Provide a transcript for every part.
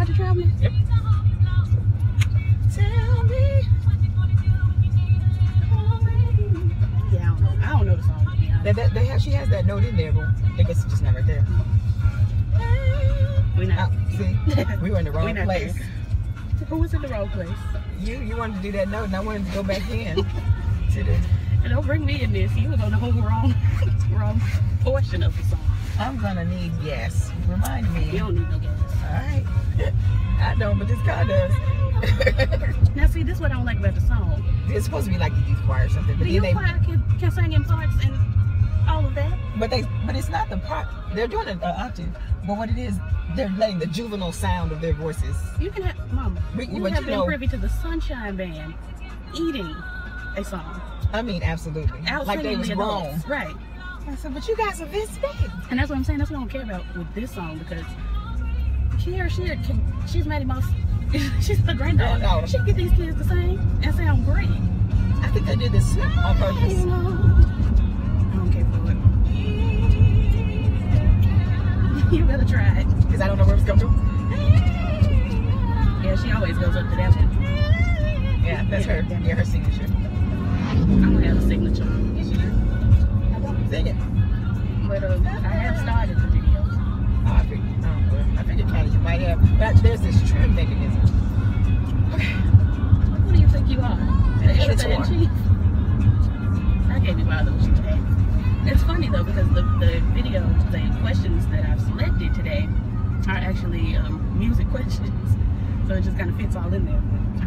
Roger traveling? Yep. Tell me. Yeah, I don't know. I don't know the song. to. That, that, they have, she has that note in there, but I guess it's just not right there. We not. Oh, see, we were in the wrong place. there. Who was in the wrong place? You you wanted to do that note, and I wanted to go back in to the. And don't bring me in this. You was on the whole wrong, wrong portion of the song. I'm gonna need gas. Remind me. You don't need no gas. All right. I don't, but this car does. Now see, this is what I don't like about the song. it's supposed to be like the youth choir or something, but The youth they, choir can, can sing in parts and all of that. but they, but it's not the part. They're doing an uh, octave, but what it is, they're letting the juvenile sound of their voices. You can have, Mama. We- but have you been know- privy to the Sunshine Band eating a song. I mean, absolutely. Out like they was the wrong. Right. I said, but you guys are this big. And that's what I'm saying. That's what I don't care about with this song because Kierra Sheard can, she's Mattie Moss. she's the granddaughter. No. She can get these kids to sing and sound great. I think they did this on purpose. I don't care for it. you better try it. Because I don't know where it's coming from. Yeah, she always goes up to that one. Yeah, that's her. Yeah, her signature. I don't have a signature. Yes, you do. Sing it. But um, I have started the video. Oh, I figured, well, I figured kind of you might have. But there's this trim mechanism. Okay. Who do you think you are? The Editor. in chief. I gave you my other sheet today. It's funny though because the, the video, the questions that I've selected today are actually um, music questions. So it just kind of fits all in there.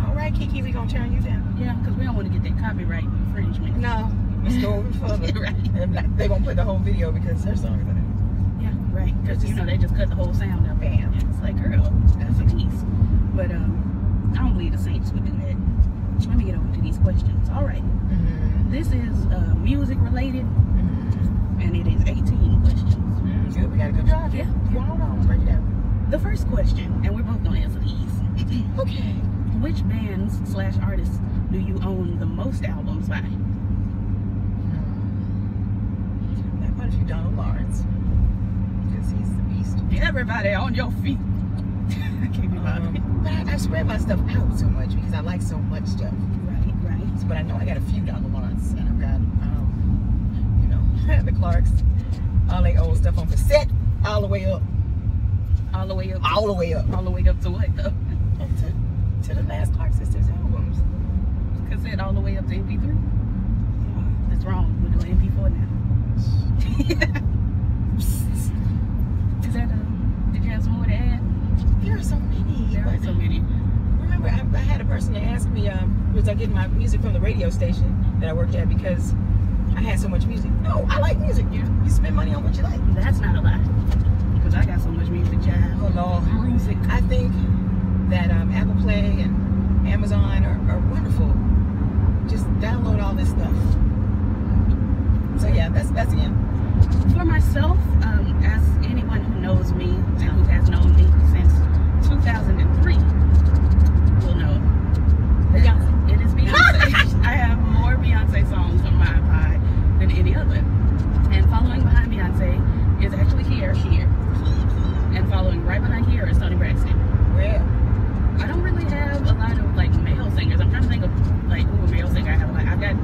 All right, Kiki, we're gonna turn you down. Yeah, because we don't want to get that copyright infringement. No, let's go over further. right. And like, they gonna play the whole video because her song is in Yeah, right. Because you know they just cut the whole sound up. Bam. It's like, girl, that's a piece. But um, I don't believe the Saints would do that. Let me get over to these questions. All right. Mm-hmm. This is uh, music related, Mm-hmm. and it is 18 questions. Mm, good, we got a good drive. Yeah. Well, hold on, break it down. The first question, and we're both gonna answer these. Okay. Which bands slash artists do you own the most albums by? Hmm. That quite a few Donald Lawrence. Because he's the beast. Everybody on your feet. I can't be. Um, but I, I spread my stuff out so much because I like so much stuff. Right, right. But I know I got a few Donald Lawrence, and I've got, um, you know, the Clarks, all their old stuff on cassette, all the way up, All the way up. all the way up, all the way up to what though? up to, to the last Clark Sisters albums. Cassette all the way up to MP3. That's wrong. We're doing MP4 now. Is that a? Did you have some more to add? There are so many. There are so many. Remember, I, I had a person that asked me, um, was I getting my music from the radio station that I worked at because I had so much music. No, I like music. You, you spend money on what you like. That's not a lie. Because I got so much music, child. Oh, Lord. Music. I think that um, Apple Play and Amazon are, are wonderful. Just download all this stuff. So yeah, that's that's it. For myself, um, as anyone who knows me and who has known me 2003 will know Beyonce. it is Beyonce. I have more Beyonce songs on my iPod than any other. And following behind Beyonce is actually Kierra Sheard. And following right behind Kierra is Toni Braxton. I don't really have a lot of like male singers. I'm trying to think of like who a male singer I have. Like I've got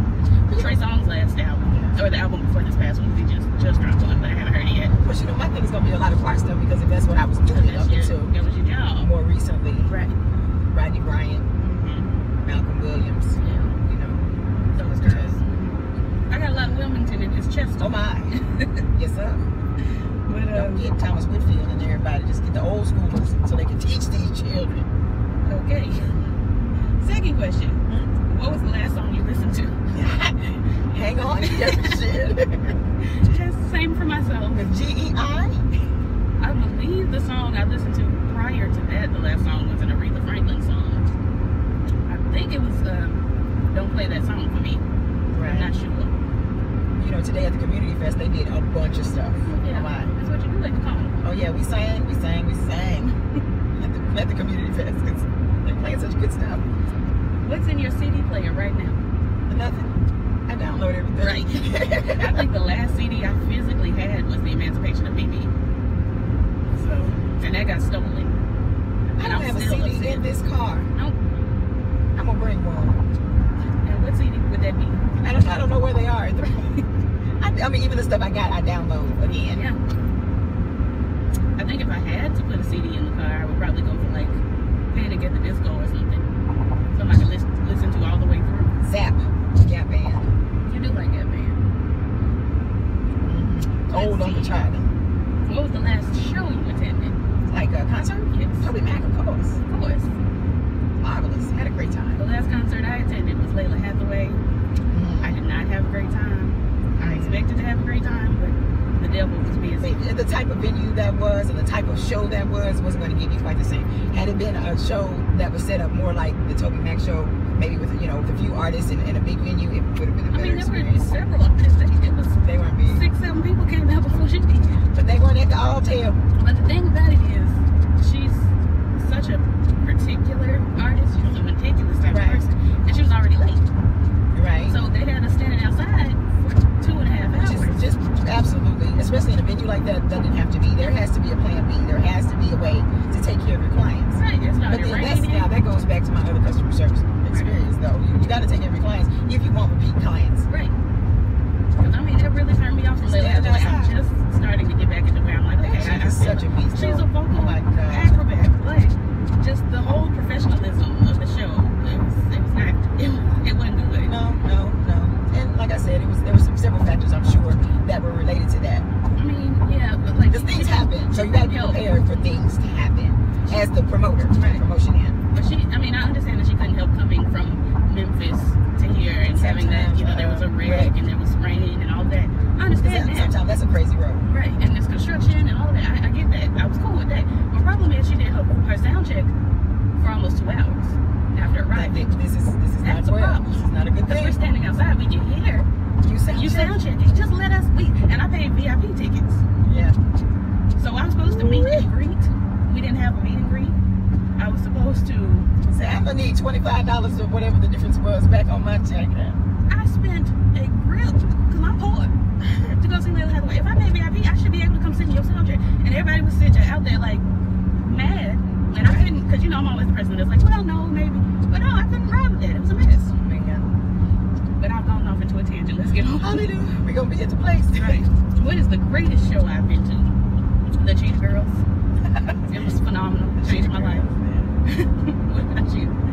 Trey Songz last album, or the album before this past one. He erros. $25 or whatever the difference was back on my check. I spent a grill because I'm poor to go see Lalah Hathaway. If I paid VIP, I should be able to come sit in your sloucher. And everybody was sitting out there like mad. And I couldn't, because you know I'm always the person that's like, well, no, maybe. But no, I couldn't ride with that. It was a mess. man. But I've gone off into a tangent. Let's get on. Hallelujah. We're going to be at the place. Right. What is the greatest show I've been to? The Cheetah Girls. it was phenomenal. It changed my life. what about you?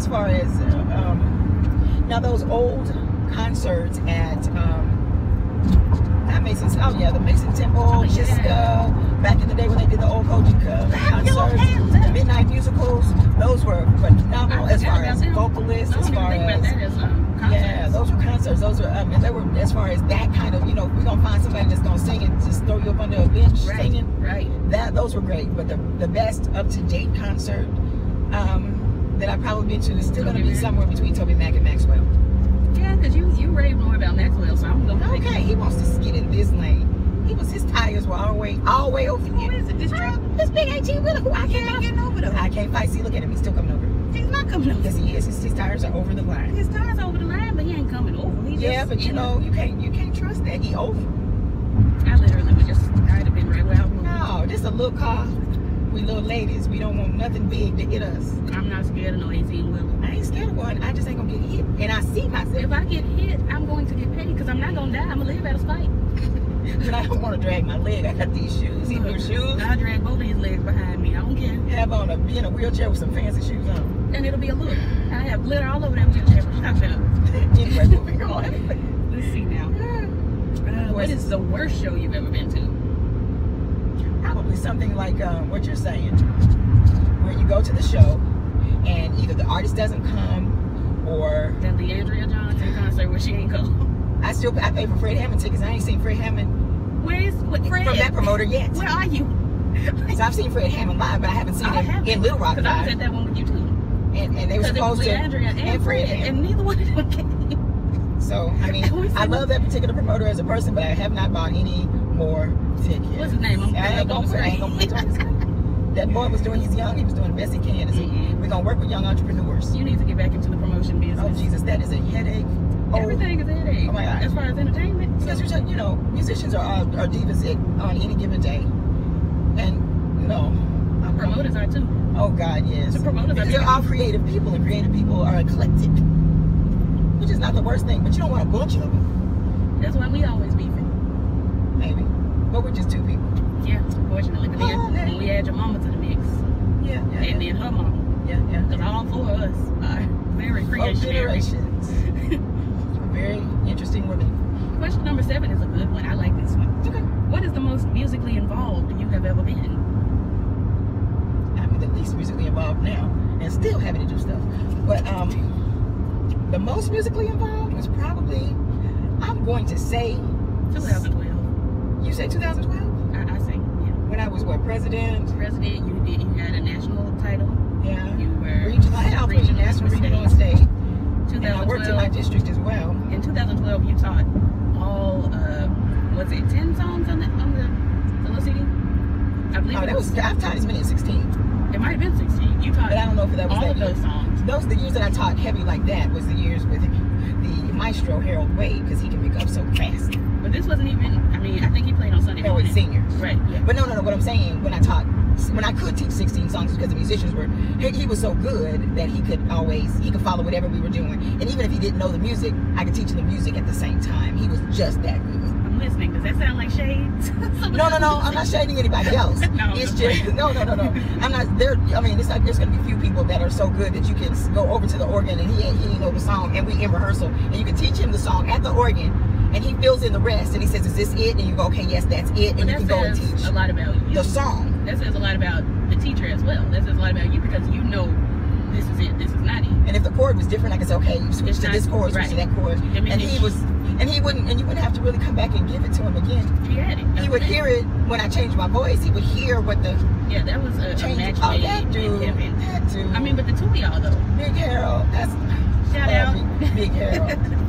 As far as uh, um, now those old concerts at um, not Mason's. Oh yeah, the Mason Temple, Oh, yeah. Chiska. Back in the day when they did the old COGIC uh, concerts, the midnight musicals. Those were phenomenal as far as vocalists, as far as um, concerts. Yeah, those were concerts. Those were, I mean, they were as far as that kind of, you know, we're gonna find somebody that's gonna sing and just throw you up under a bench right, singing. right. That those were great. But the the best up to date concert um, that I've probably been to is still gonna be Mac? somewhere between Toby Mac and Maxwell. Yeah, because you you rave more about Maxwell, so I'm gonna pick Okay, he wants to skid in this lane. He was his tires were all the way all the way over Who here. is it? This truck? This big 18 wheeler who I can't getting over though. I can't fight. See, look at him. He's still coming over. He's not coming over. Yes, he is. His, his tires are over the line. His tires over the line, but he ain't coming over. He Yeah, just, but you know, you can't you can't trust that. He over. I literally would just, I'd have been right where I was. No, this a little car. We little ladies. We don't want nothing big to hit us. I'm not scared of no 18 wheeler. I ain't scared of one. I just ain't gonna get hit. And I see myself. If I get hit, I'm going to get paid because I'm not gonna die. I'm gonna live at a spite. But I don't want to drag my leg. I got these shoes. See those shoes? I drag both of his legs behind me. I don't care. Have on a be in a wheelchair with some fancy shoes on. And it'll be a look. I have glitter all over that wheelchair. Shut up. anyway, moving on. Let's see now. Uh, what is the worst show you've ever been to? Probably something like um, what you're saying, where you go to the show and either the artist doesn't come or That Le'Andria Johnson concert where she ain't go. I still I pay for Fred Hammond tickets. I ain't seen Fred Hammond Where is what Fred? from that promoter yet. Where are you? So I've seen Fred Hammond live, but I haven't seen I him haven't, in Little Rock Because I was at that one with you too. And, and they were Because it was supposed to. And, and Fred, Fred Hammond. and neither one of them came. So I mean, I love that particular promoter as a person, but I have not bought any more tickets. What's his name? I'm I ain't gonna gonna, I ain't gonna put on his name. That boy was doing. He's young. He was doing the best he can. So Mhm. we're gonna work with young entrepreneurs. You need to get back into the promotion business. Oh Jesus, that is a headache. Oh, Everything is a headache. Oh my God. As far as entertainment. because you're just, you know, musicians are are, are divas on any given day, and no, I'm- Promoters are too. Oh God, yes. The promoters are They're all creative people, and creative people are eclectic, which is not the worst thing. But you don't want a bunch of them, That's why we always beefing. maybe. But we're just two people. Yeah, fortunately. But then Oh, when we add your mama to the mix, Yeah, yeah, and then her mama, yeah, yeah. because all four of us are very creationary. generations. Very interesting women. Question number seven is a good one. I like this one. Okay. What is the most musically involved you have ever been? I'm the least musically involved now, and still having to do stuff. But um, the most musically involved was probably, I'm going to say, 2012. You say 2012? I, I say, yeah. When I was what president? President, you did. You had a national title. Yeah. You were Regional, I three regional, national, state. regional, and state. And I worked in my district as well. In 2012, you taught all. Uh, was it 10 songs on the on the, the little CD? I believe Oh, that was I've taught as many as 16, It might have been 16. You taught but I don't know if that was all that of year. those songs. Those the years that I taught heavy like that was the years with the maestro Harold Wade because he can make up so fast. But this wasn't even. I mean, I think he played on Sunday Harold morning. Senior. Right. Yeah. But no, no, no. What I'm saying when I taught, when I could teach 16 songs because the musicians were, he, he was so good that he could always, he could follow whatever we were doing. And even if he didn't know the music, I could teach him the music at the same time. He was just that good. I'm listening. Does that sound like shades? No, no, no. I'm not shading anybody else. No, it's just no, no, no, no. I'm not there. I mean, it's like there's gonna be few people that are so good that you can go over to the organ and he he didn't know the song and we in rehearsal and you can teach him the song at the organ and he fills in the rest and he says, "Is this it?" And you go, "Okay, yes, that's it," and you that can go and says teach a lot about you. the song. That says a lot about the teacher as well. That says a lot about you because you know this is it. This is not it. And if the chord was different, I could say, okay, you switch It's to this chord, switch to that chord. Diminish. And he was, and he wouldn't, and you wouldn't have to really come back and give it to him again. He had it. He would hear it when I changed my voice. He would hear what the Yeah, that was a, a change. match Oh, that in dude, that dude. I mean, but the two of y'all though. Big Harold. That's Shout out. Big, Big Harold.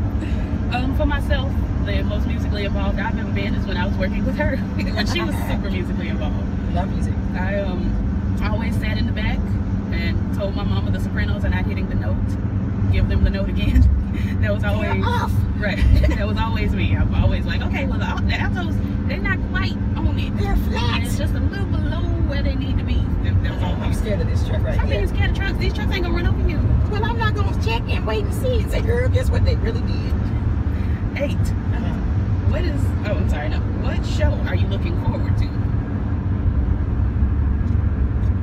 Um, for myself, the most musically involved I've ever been is when I was working with her. when she was super musically involved. Love music. I um always sat in the back and told my mama the sopranos are not hitting the note. Give them the note again. that was always They're off. right. that was always me. I'm always like, okay, well the, altos they're not quite on it. They're flat. It's just a little below where they need to be. That, that was I'm scared of this truck right I'm here. being scared of trucks. These trucks ain't gonna run over you. Well, I'm not gonna check and wait and see. And say, girl, guess what? They really did. Eight. What is? Oh, I'm sorry. No. What show are you looking forward to?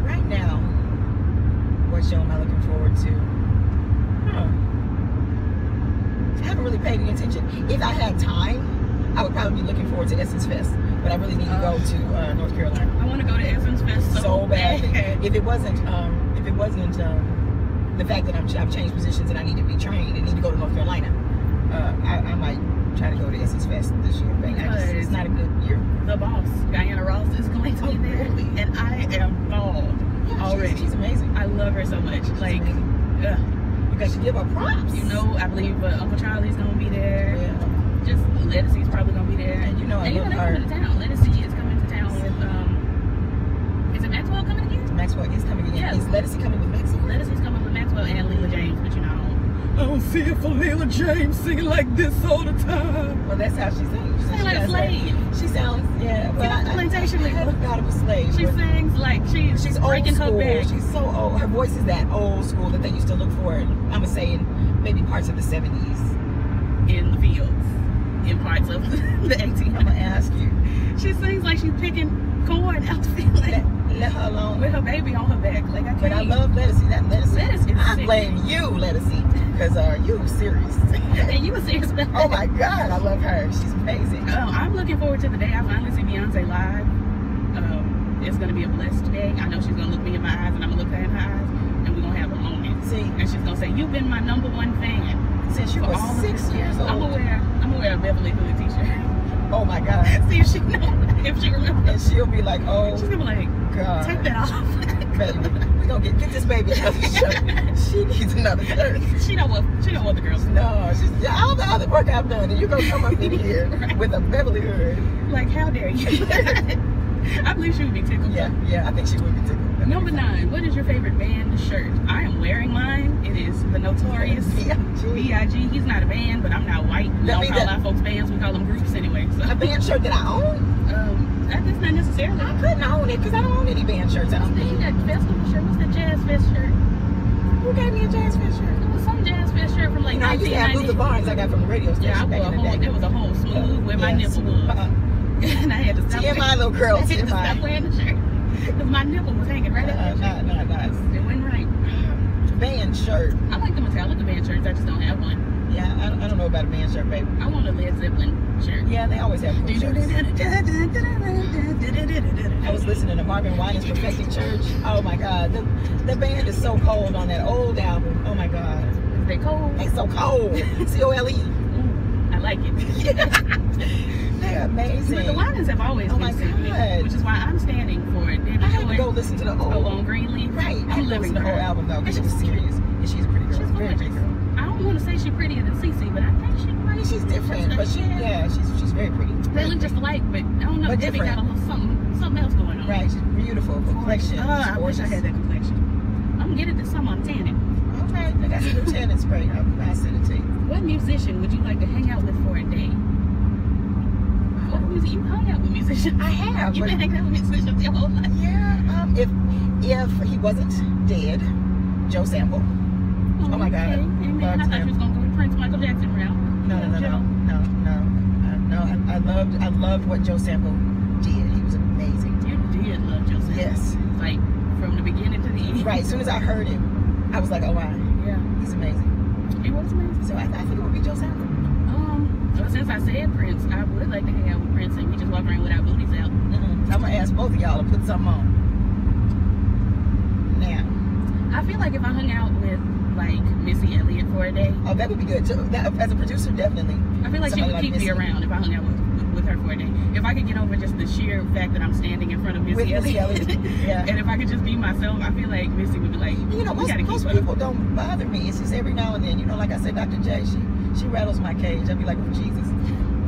Right now, what show am I looking forward to? Huh. I haven't really paid any attention. If I had time, I would probably be looking forward to Essence Fest. But I really need to go to uh, North Carolina I want to go to Essence Fest so, so bad. If it wasn't, um, if it wasn't um, the fact that I'm, I've changed positions and I need to be trained and need to go to North Carolina, uh, I, I might try to go to Essence Fest this year. But I just, it's not a good year. The boss, Diana Ross, is going to Oh, be there, really? and I am bald Yeah, already. she's, she's amazing. I love her so much. She's like, ugh. You got to give her props. you know, I believe uh, Uncle Charlie's gonna be there. Yeah. Just Ledisi's probably gonna be there. And you know I and you love her. coming to town. Is coming to town with um. Is it Maxwell coming again? Maxwell is coming again. Yeah. Is Ledisi coming with Maxwell? Ledisi's coming with Maxwell and Leela James, but you know. I don't see it for Leela James singing like this all the time. Well, that's how she sings. She sounds like a has that- slave. She sounds, yeah. Well, like the I, plantation I, I lady. thought of a slave. She sings like she's, she's old breaking her school. back. She's so old. Her voice is that old school that they used to look for. in, I'm gonna say in maybe parts of the 70s. in the fields, in parts of the 1800s. I'm gonna ask you. She sings like she's picking corn out the field Let, like, let her alone. with her baby on her back. Like I can't. But I love Ledisi. That Ledisi. Lettuce is I sick. blame you, Ledisi, because uh, you serious. And you were serious about oh my God, I love her. She's amazing. Um, I'm looking forward to the day I finally see Beyonce live. Um, it's gonna be a blessed day. I know she's gonna look me in my eyes, and I'm gonna look her in her eyes, and we're gonna have a moment. See, And she's gonna say, "You've been my number one fan since you were all six years time." I'm old. gonna wear, I'm gonna wear a Beverly Hood T-shirt. Oh my God. see if she know, if she remembers. And she'll be like, oh She's gonna be like, God. "Take that off." Gonna get get this baby another shirt. She needs another shirt. she know what she know what the girls No, she's all the other work I've done, and you're gonna come up in here with a Beverly Hood. like. How dare you? I believe she would be tickled. Yeah, yeah, I think she would be tickled. Number nine. What is your favorite band shirt? I am wearing mine. It is the Notorious B.I.G. He's not a band, but I'm not white. We That don't call our folks bands. We call them groups anyway. So, A band shirt that I own. um, That is not necessarily. I couldn't own it because I don't own any band shirts. I don't think. got festival shirt. What's the jazz fest shirt? Who gave me a jazz fit shirt? It was some jazz fest shirt from like You know, I used to have 1990. Luther Barnes I got from the radio station Yeah, I back in the whole. day. There was a whole smooth where my Yes. nipple was, Uh-uh. and I had to stop. TMI, little girl, I had to stop wearing the shirt because my nipple was hanging right Uh, up. not, not, not. It wasn't right. Band shirt. I like the Metallica band shirts. I just don't have one. Yeah, I, don't- I don't know about a band shirt, baby. I want a Led Zeppelin shirt. Yeah, they always have cool shirts. I was listening to Marvin Winans Perfecting Church. Oh my God, the, the band is so cold on that old album. Oh my God, Is they cold? they so cold. C O L E. I like it. They're amazing. But the Winans have always Oh been singing, God. which is why I'm standing for it. Debbie I had to go listen to the whole. on Greenleaf. Right, I I'm had to living listen to the whole album though, because it was she's serious. And she's a pretty girl. She's very pretty girl. I don't want to say she's prettier than Cece, but I think she mean, she's different, but she, yeah, she's she's very pretty. They look just alike, but I don't know. But Debbie got a little something, something else going on. Right, she's beautiful. Complexion. Oh, I wish I had that complexion. I'm gonna get it this summer. I'm tanning. Right, I got some new tanning spray. I'll send it to you. What musician would you like to hang out with for a day? Music? You hung out with musicians. I have. You've been hanging out with musicians your whole life. Yeah, um, if if he wasn't dead, Joe Sample. Oh my God. Okay. Amen. I thought you him. was gonna go with Prince Michael Jackson route. No, no, no, no, no, no, uh, no. I, I loved I loved what Joe Sample did. He was amazing. You did love Joseph. Yes, Like from the beginning to the end. right. As soon as I heard him, I was like, oh wow, Yeah. he's amazing. He was amazing. So I, I think it would be Joe Sample. Um, since I said Prince, I would like to hang out with Prince and we just walk around with our booties out. Mm-mm. I'm gonna ask both of y'all to put something on. Now, I feel like if I hung out with like Missy Elliott for a day, oh, that would be good too. That, as a producer, definitely. I feel like she would like keep me around if I hung out with, with, with her for a day. If I could get over just the sheer fact that I'm standing in front of Missy With Missy Elliott, yeah. and if I could just be myself, I feel like Missy would be like, You know, most, most people don't bother me. It's just every now and then. You know, like I said, Dr. J, she she rattles my cage. I'd be like, oh, Jesus.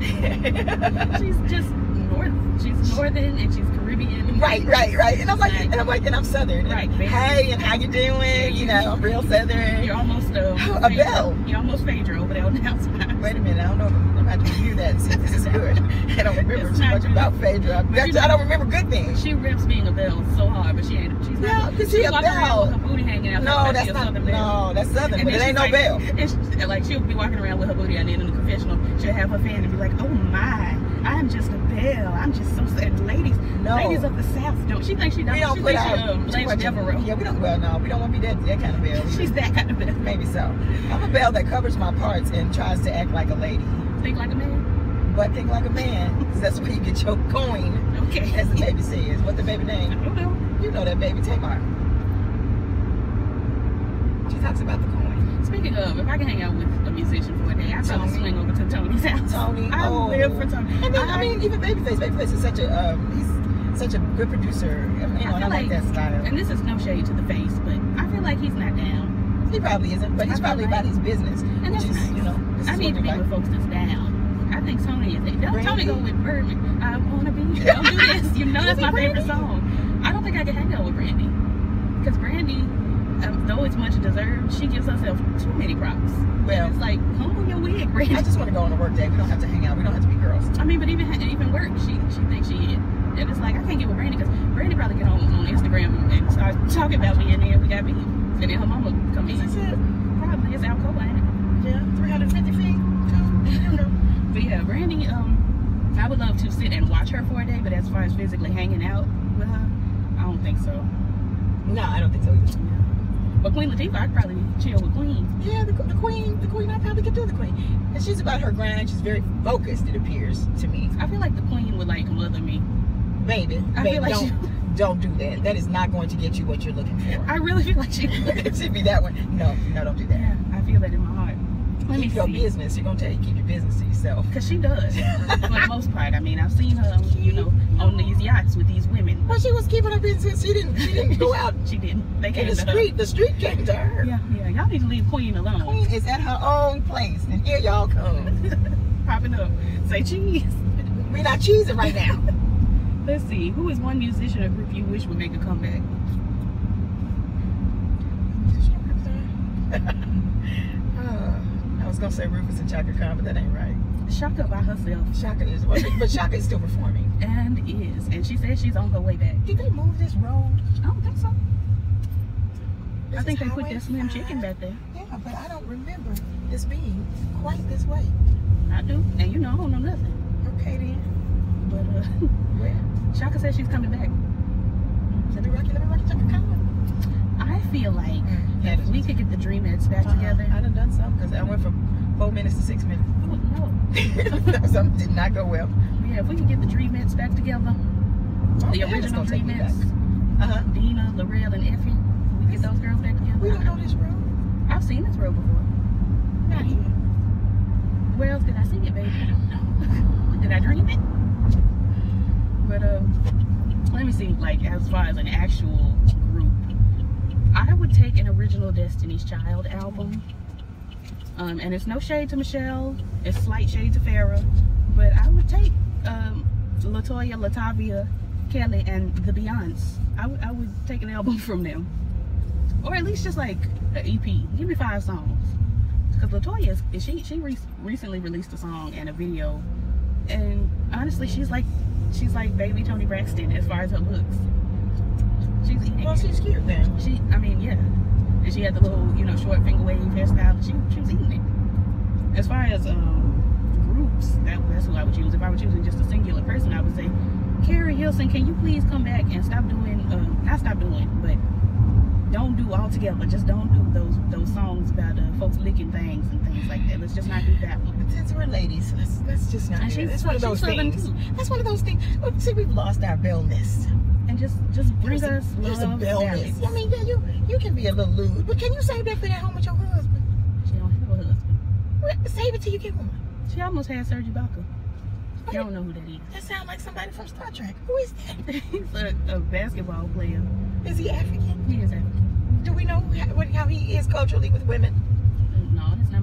She's just north. She's northern and she's Caribbean. right, right, right. And I'm like, and I'm like, and I'm Southern. And, Right. Hey, and how you doing? You know, I'm real Southern. You're almost um, A Phaedra. bell. You're almost Phaedra over there on the outside. Wait a minute, I don't know if I'm, about to review that and see if this is good. I don't remember It's too much good. about Phaedra. You I don't remember good things. She rips being a belle so hard, but she ain't. She's not. she's she a around with her booty hanging out. No, that's not. Southern. No, that's Southern, And but it ain't no she's bell. like, and she, like she'll be walking around with her booty out, and then in the confessional, she'll have her fan and be like, "Oh my, I'm just a belle. I'm just so sad." Ladies, No. ladies of the South don't. She thinks she don't. We don't she put thinks our she, um, too Devereaux. Yeah, we don't. Well, no, we don't want to be that that kind of belle. She's that kind of belle. Maybe so. I'm a belle that covers my parts and tries to act like a lady, Think like a man. but think like a man. 'cause that's where you get your coin, Okay. as the baby says. What the baby I name? don't know. You know that baby Tamar. She talks about the coin. Speaking of, if I can hang out with a musician for a day, I'd probably swing over to Toni's house. Toni. I oh. live for Toni. And then I, mean, even Babyface. Babyface is such a um, he's such a good producer. You know, I and I feel like that style. and this is no shade to the face, but I feel like he's not down. He probably isn't, but he's probably about his business, And that's is nice. you know. I need to be with folks that's down. I think Toni is. Don't Tony Brandy? go with Birdman. I wanna be. Don't do this. You know that's my favorite song. I don't think I can hang out with Brandy because Brandy, um, though it's much deserved, she gives herself too many props. Well, And it's like humble your wig, Brandy. I just want to go on a work day. We don't have to hang out. We don't have to be girls. I mean, but even even work, she she thinks she is. And it's like I can't get with Brandy because Brandy probably get on on Instagram and start talking about me, and then we got beef, and then her mama come in. Is it? Probably it's Alcoa, ain't it? Yeah, 350 feet. But yeah, Brandy, um, I would love to sit and watch her for a day, but as far as physically hanging out with her, I don't think so. No, I don't think so either. But Queen Latifah, I'd probably chill with Queen. Yeah, the, the queen, the queen, I probably could do the queen. And she's about her grind. She's very focused, it appears to me. I feel like the Queen would like mother me. Baby, I baby feel like don't, she- don't do that. That is not going to get you what you're looking for. I really feel like she it should be that one. No, no, don't do that. Yeah, I feel that in my heart. Let me keep your see. business. You're going to tell you keep your business to yourself. Because she does, for the most part. I mean, I've seen her, you know, on these yachts with these women. Well, she was keeping her business. She didn't, she didn't go out She didn't. They came the to her. street. The street came to her. Yeah, yeah. Y'all need to leave Queen alone. Queen is at her own place. And here y'all come. Popping up. Say cheese. We're not cheesing right now. Let's see. Who is one musician or group you wish would make a comeback? Uh, I was gonna say Rufus and Chaka Khan, but that ain't right. Chaka by herself. Chaka is, but Chaka is still performing. and is. And she says she's on her way back. Did they move this road? I don't think so. This I think they put that slim chicken back there. Yeah, but I don't remember this being quite this way. I do. And you know I don't know nothing. Okay then. But uh Well, Chaka said she's coming back. let me rock it, let me rock Khan. I feel like Mm, if that we could get the Dream Dreamettes back Uh-uh, together. I done done some because I went from four minutes to six minutes. Oh, no. Something did not go well. Yeah, if we could get the Dream Dreamettes back together, the Okay, original gonna take me back. Dreamettes, Uh-huh. Deena, Lorrell, and Effie, we get those girls back together. We don't know this road. I've seen this road before. Not here. Where else did I see it, baby? I don't know. did I dream it? But um, let me see. Like as far as an actual group, I would take an original Destiny's Child album. Um, and it's no shade to Michelle. It's slight shade to Farrah. But I would take um, LeToya, Latavia, Kelly, and the Beyonce. I would I would take an album from them, or at least just like an EP. Give me five songs. Because LeToya is she she re- recently released a song and a video, and honestly, she's like she's like baby Toni Braxton as far as her looks. She's eating. Well, she's cute then. She, I mean, yeah. And she had the little, you know, short finger wave hairstyle. She, she was eating it. As far as um, groups, that, that's who I would choose. If I were choosing just a singular person, I would say, Keri Hilson, can you please come back and stop doing, um, not stop doing, but don't do all together. Just don't do those those songs about uh, folks licking things and things like that. Let's just not do that one. Since we're ladies, let's let's just not. She's-. That's one of those things. too. That's one of those things. Look, see, we've lost our bellness. And just just bring Here's a, us here's a bellness. I mean, yeah, you you can be a little lewd, but can you save that for that home with your husband? She don't have a husband. Save it till you get one. She almost had Serge Ibaka. You don't know who that is. That sounds like somebody from Star Trek. Who is that? He's a, a basketball player. Is he African? He is African. Do we know how, how he is culturally with women?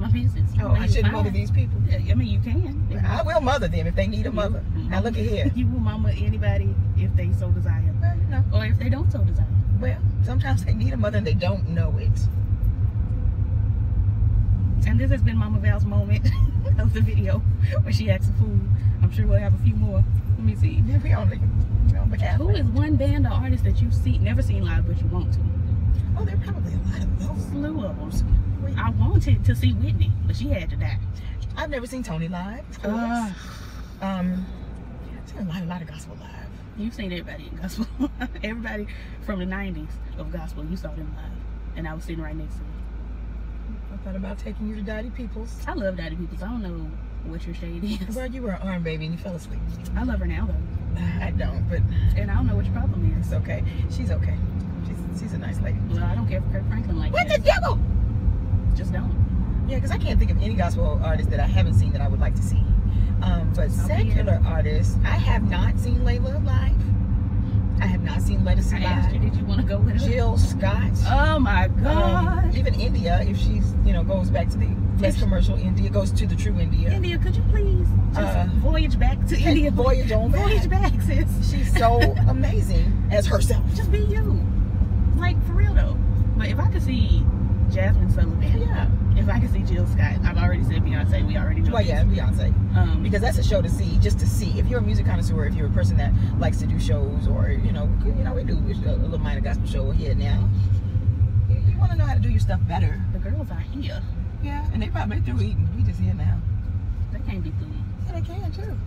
My business. Oh, I shouldn't mother these people. I mean, you can. I will mother them if they need a mother. Now look at here. You will mama anybody if they so desire, Well, you know, or if they don't so desire. well, sometimes they need a mother and they don't know it. And this has been Mama Val's moment of the video where she acts a fool. I'm sure we'll have a few more. Let me see. Yeah, we only, we only Who is one band or artist that you've seen, never seen live, but you want to? Oh, there are probably a lot of those. Slew of them. I wanted to see Whitney, but she had to die. I've never seen Toni live. Of course. Uh, um, I've seen a lot, a lot of gospel live. you've seen everybody in gospel. everybody from the 90s of gospel, you saw them live. And I was sitting right next to them. I thought about taking you to Dottie Peoples. I love Dottie Peoples. I don't know what your shade is. Well, you were an arm baby and you fell asleep. I love her now though. I don't, but And I don't know what your problem is. it's okay. She's okay. She's, she's a nice lady. Well, I don't care for Kirk Franklin like What the devil? Just don't. Yeah, because I can't think of any gospel artist that I haven't seen that I would like to see. Um, but secular artists, I have not seen Lalah live. I have not seen Lettuce I asked you, did you want to go with her? Jill Scott. Oh my Um, God. even India, if she's, you know, goes back to the less commercial India, goes to the true India. India, could you please just Uh, voyage back to India? voyage on Voyage back. back, sis. She's so amazing as herself. Just be you. Like, for real though. But if I could see Jazmine Sullivan, Yeah. if I could see Jill Scott, I've already said Beyonce, we already know Well, yeah, Beyonce. Um, Because that's a show to see, just to see. If you're a music connoisseur, if you're a person that likes to do shows, or you know, you know, we do a little minor gospel show here now. You, you want to know how to do your stuff better. the girls are here. Yeah, and they probably through eating. We just here now. They can't be through. Yeah, they can too.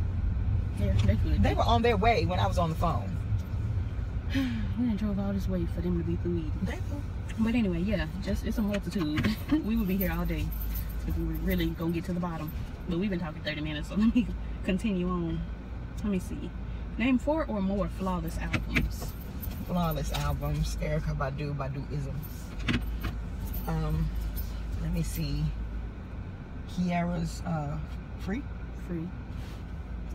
Yeah, they could. They were on their way when I was on the phone. we done drove all this way for them to be through eating. They were. But anyway, yeah, just it's a multitude. we would be here all day if we were really gonna get to the bottom. But we've been talking 30 minutes, so let me continue on. Let me see. Name four or more flawless albums. flawless albums. Erykah Badu, Badu isms. Um, let me see. Kierra's uh, free. Free.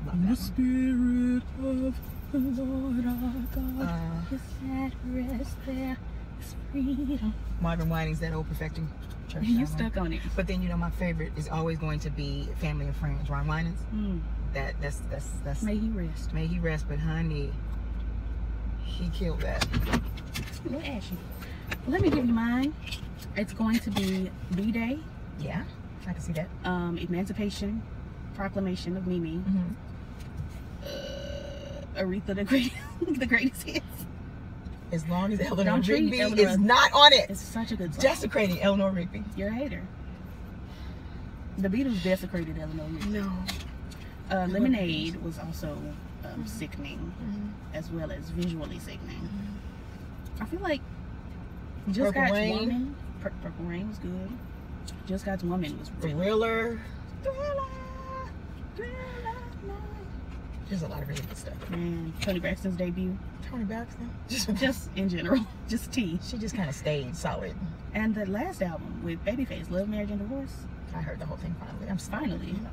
Love The spirit of the Lord our. God. Uh, Is at rest there is freedom. Wining's that old perfecting church. You stuck on it. But then you know my favorite is always going to be Family and Friends. Ron Winans. Mm. That that's that's that's. May he rest. May he rest, but honey, he killed that. Ashley, let me give you mine. It's going to be B Day, Yeah, I can see that. um, Emancipation Proclamation of Mimi, Mm-hmm. uh, Aretha the great, the greatest hits. As long as Eleanor Don't Rigby Eleanor- is not on it. It's such a good song. Desecrating Eleanor Rigby. You're a hater. The Beatles desecrated Eleanor Rigby. No. Uh, Lemonade was also um, sickening, Mhm. as well as visually sickening. I feel like Just Purple God's Rain. Woman. Pur- Purple Rain was good. Just God's Woman was really Thriller. Thriller. There's a lot of really good stuff. Man, Toni Braxton's debut. Toni Braxton. Just, Just in general, just T. she just kind of stayed solid. And the last album with Babyface, Love, Marriage, and Divorce. I heard the whole thing finally. I'm Finally. You know,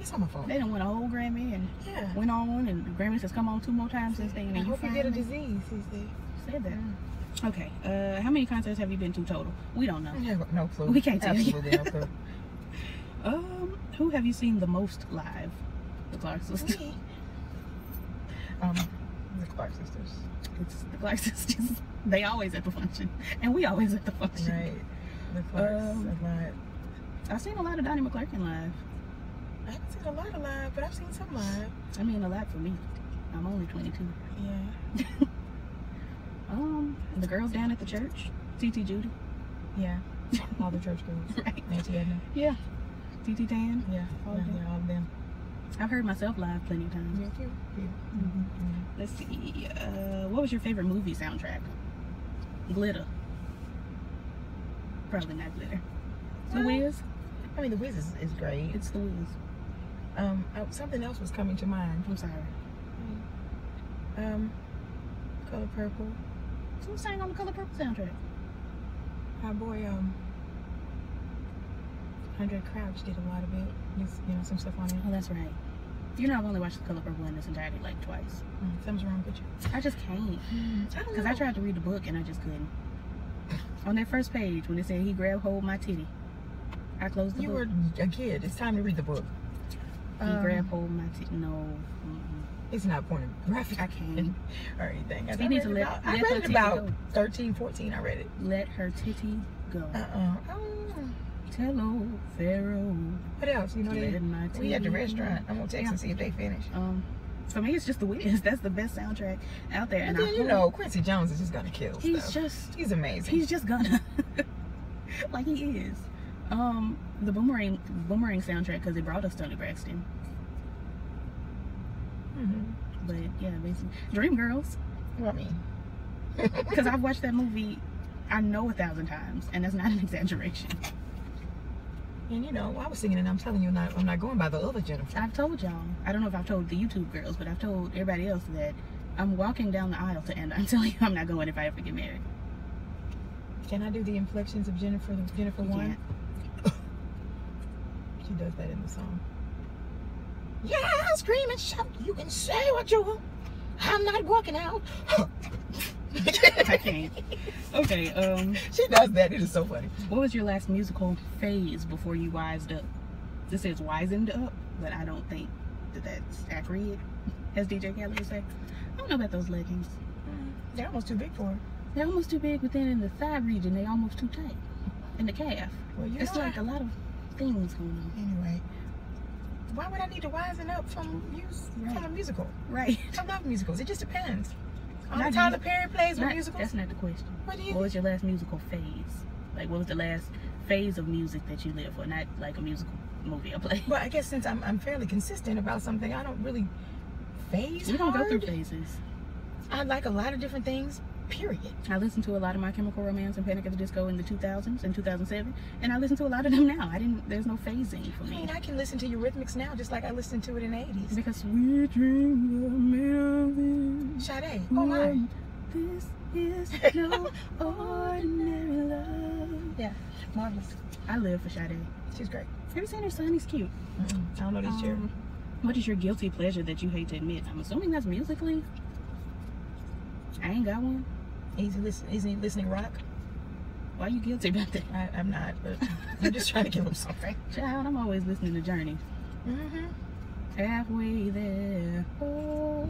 it's on my phone. They didn't win a whole Grammy and Yeah. went on, and the Grammys has come on two more times since then. I hope you get a disease. He said. Said that. Okay. Uh, how many concerts have you been to total? We don't know. Have no clue. We can't tell you. Absolutely no clue. Um, who have you seen the most live? The Clark sisters. Me. Um, the Clark sisters. It's the Clark sisters. They always at the function, and we always at the function. Right. The Clarks. Um, a lot. I've seen a lot of Donnie McClurkin live. I haven't seen a lot of live, but I've seen some live. I mean, a lot for me. I'm only 22. Yeah. Um, the girls down at the church, TT Judy. Yeah. All the church girls. Right. Nancy Edna. Yeah. TT Dan. Yeah. All yeah, of them. yeah, all of them. I've heard myself live plenty of times. Yeah. Mhm. Mhm. Let's see. Uh, what was your favorite movie soundtrack? Glitter. Probably not Glitter. The Well, Wiz. I mean, The Wiz is, is great. It's The Wiz. Um, uh, something else was coming to mind. I'm sorry. Um, Color Purple. Who sang on the Color Purple soundtrack? Our boy, um, Andraé Crouch did a lot of it. Just, you know, some stuff on it. Oh, that's right. You know, I've only watched the Color Purple in its entirety like twice. Mm, something's wrong with you. I just can't. I Because I tried to read the book and I just couldn't. On that first page, when it said he grabbed hold of my titty, I closed the You book. were a kid. It's time to read the book. he Um, grabbed hold of my titty. No. mm-mm. It's not pornographic I can't. or anything. I You read need to let- about, I let read it about go. 13, 14. I read it. Let her titty go. Uh-uh. Tell old Pharaoh. What else? You know, my we at the restaurant. I'm going to text Yeah. and see if they finish. Um, for me, it's just the Wiz. That's the best soundtrack out there. And And I you know, Quincy Jones is just going to kill he's stuff. just He's amazing. he's just gonna like he is. Um, the boomerang boomerang soundtrack because it brought us Toni Braxton. hmm But yeah, basically Dreamgirls Well, I mean, because I've watched that movie. I know a thousand times, and that's not an exaggeration. And you know, I was singing and I'm telling you, not, I'm not going by the other Jennifer. I've told y'all. I don't know if I've told the YouTube girls, but I've told everybody else that I'm walking down the aisle to end. I'm telling you, I'm not going if I ever get married. Can I do the inflections of Jennifer, Jennifer one? She does that in the song. Yeah, I scream and shout. You can say what you want. I'm not walking out. I can't. Okay. Um, She does that. It is so funny. what was your last musical phase before you wised up? This says wizened up, but I don't think that that's accurate, as DJ Khaled would say. I don't know about those leggings. They're almost too big for her. They're almost too big, but then in the thigh region, they're almost too tight. In the calf. Well, It's know, like a lot of things going on. anyway. Why would I need to wisen up from use from a musical? Right. I love musicals. It just depends. All Not the Tyler Perry plays with Not- musicals. that's not the question. What you What was your last musical phase? Like, what was the last phase of music that you lived for? Not like a musical movie or play. Well, I guess since I'm, I'm fairly consistent about something, I don't really phase We don't go through phases. I like a lot of different things. Period. I listened to a lot of My Chemical Romance and Panic at the Disco in the 2000s and 2007, and I listen to a lot of them now. I didn't. There's no phasing for I me mean, I can listen to Eurythmics now just like I listened to it in the 80s. because we dream of. Sade. Oh my. This is no ordinary love. Yeah. Marvelous. I live for Sade. She's great. Have you seen her son? He's cute. Mm-mm. I don't know these children. Um, what is your guilty pleasure that you hate to admit? I'm assuming that's musically. I ain't got one. Easy listen. Easy listening rock. Why are you guilty about that? I, I'm not, but I'm just trying to give them something. Child, I'm always listening to Journey. Mm-hmm. Halfway there, oh,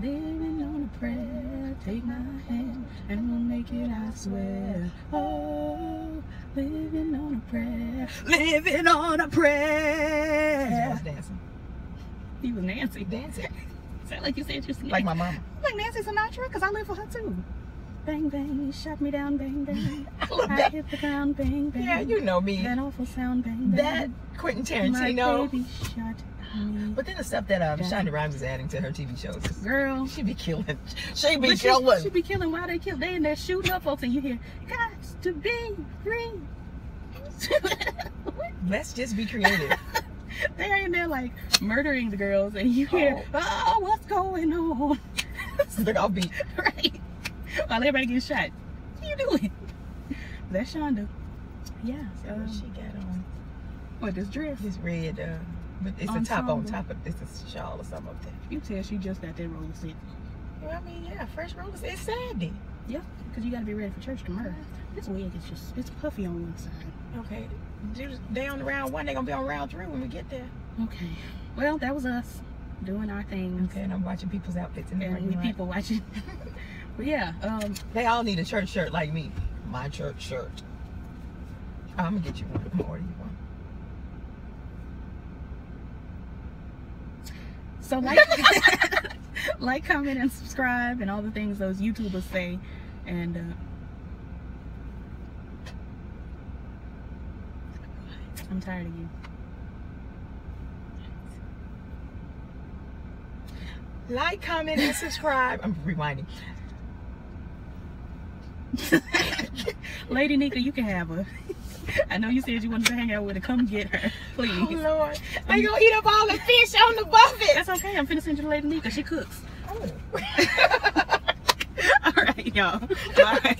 living on a prayer. Take my hand and we'll make it, I swear. Oh, living on a prayer. Living on a prayer. was dancing. He was Nancy. Dancing. Sound like you said you're like my mom. like Nancy Sinatra, because I live for her too. Bang bang, you shot me down, bang bang. I love I that. hit the ground, bang bang. Yeah, you know me. That awful sound, bang bang. That. Quentin My Tarantino. baby shot. But then the stuff that um. Shonda Rhimes is adding to her TV shows. Girl. She be killing. She be she, killing. she be killing while they kill. They in there shooting up folks, and you hear, "Got to be free." Let's just be creative. They're in there like murdering the girls, and you hear, "Oh, what's going on?" Look, I'll be. right? While everybody gets shot. What you doing? That's Shonda. Yeah. So Um, she got on what this dress? this red, uh, but it's a top on top of it's a shawl or something up there. You tell she just got that roller set. Well, I mean, yeah, fresh rollers. It's Saturday. Yeah, because you got to be ready for church tomorrow. This wig is just, it's puffy on one side. Okay, they on round one. they're gonna be on round three when we get there. Okay. Well, that was us doing our things. Okay, and I'm watching people's outfits the And we people watching. but yeah, um, They all need a church shirt like me. My church shirt. I'm gonna get you one. I'm gonna order you one. so like, like, comment, and subscribe, and all the things those YouTubers say. And uh, I'm tired of you. Like, comment, and subscribe. I'm rewinding. Lady Nika, you can have her. I know you said you wanted to hang out with her. Come get her, please. Oh Lord, they gonna eat up all the fish on the buffet. That's okay. I'm finna send you to Lady Nika. She cooks. Oh. All right, y'all. Bye.